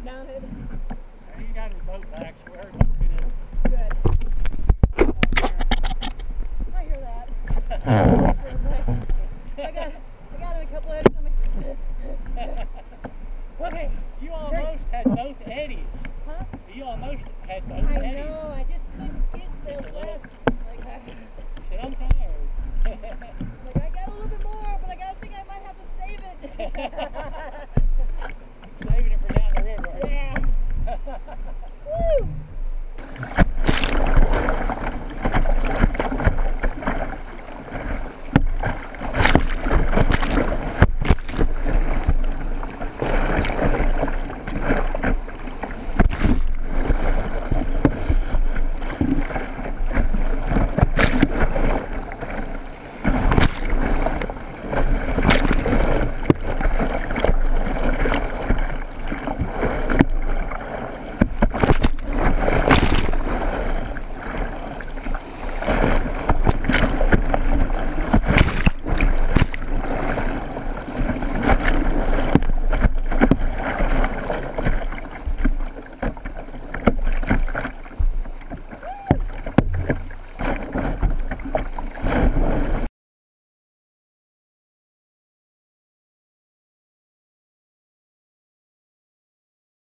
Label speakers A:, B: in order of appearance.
A: down it.
B: You got his boat back,